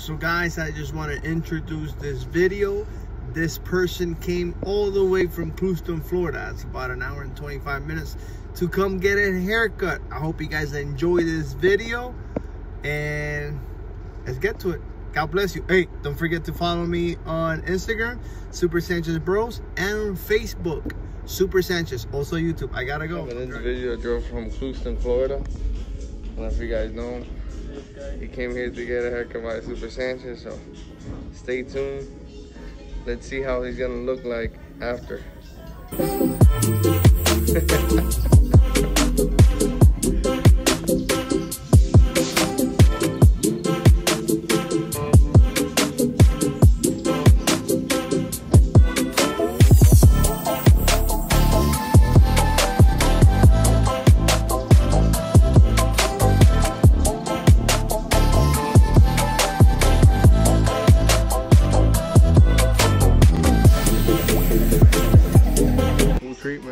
So guys, I just want to introduce this video. This person came all the way from Clewiston, Florida. It's about an hour and 25 minutes to come get a haircut. I hope you guys enjoy this video and let's get to it. God bless you. Hey, don't forget to follow me on Instagram, Super Sanchez Bros, and Facebook, Super Sanchez. Also YouTube. I gotta go. An individual drove from Clewiston, Florida. I don't know if you guys know He came here to get a haircut by Super Sanchez, so stay tuned. Let's see how he's gonna look like after.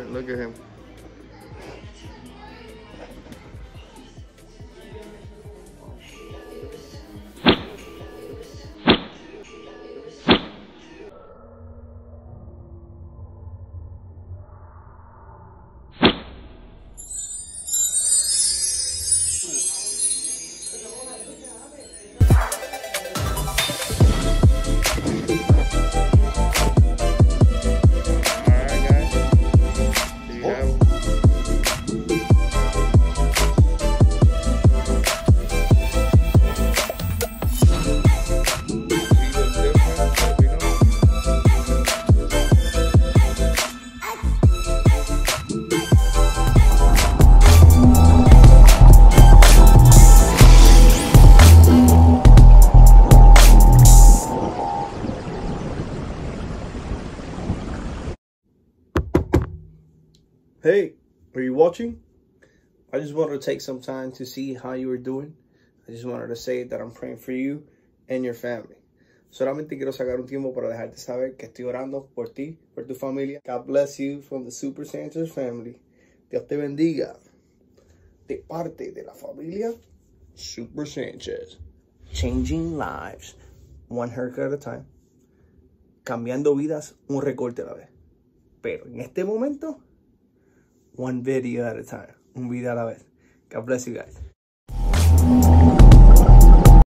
look at him. Hey, are you watching? I just wanted to take some time to see how you were doing. I just wanted to say that I'm praying for you and your family. Solamente quiero sacar un tiempo para dejarte saber que estoy orando por ti, por tu familia. God bless you from the Super Sanchez family. Dios te bendiga. De parte de la familia Super Sanchez. Changing lives, one haircut at a time. Cambiando vidas, un recorte a la vez. Pero en este momento, one video at a time. Un video a la vez. God bless you guys.